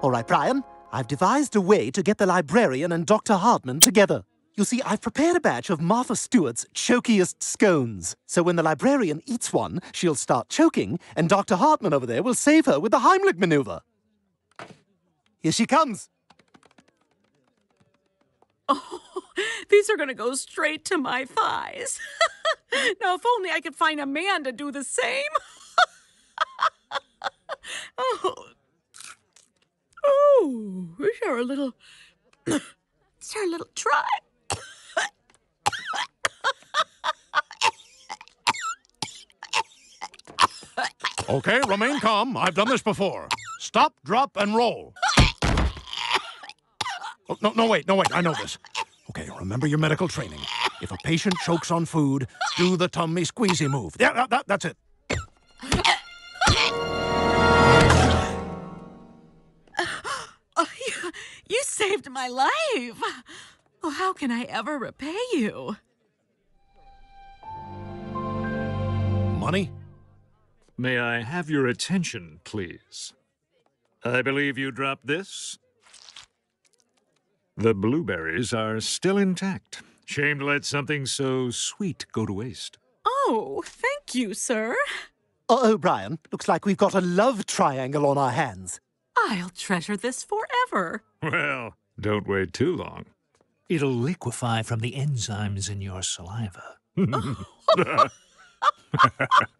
All right, Brian, I've devised a way to get the librarian and Dr. Hartman together. You see, I've prepared a batch of Martha Stewart's chokiest scones. So when the librarian eats one, she'll start choking, and Dr. Hartman over there will save her with the Heimlich maneuver. Here she comes. Oh, these are gonna go straight to my thighs. now, if only I could find a man to do the same. oh. Oh, there a little. There a little try? Okay, remain calm. I've done this before. Stop, drop, and roll. Oh, no, no, wait, no, wait. I know this. Okay, remember your medical training. If a patient chokes on food, do the tummy squeezy move. Yeah, that, that, that's it. Saved my life. Oh, how can I ever repay you? Money? May I have your attention, please? I believe you dropped this. The blueberries are still intact. Shame to let something so sweet go to waste. Oh, thank you, sir. Uh-oh, Brian. Looks like we've got a love triangle on our hands. I'll treasure this forever. Well, don't wait too long. It'll liquefy from the enzymes in your saliva.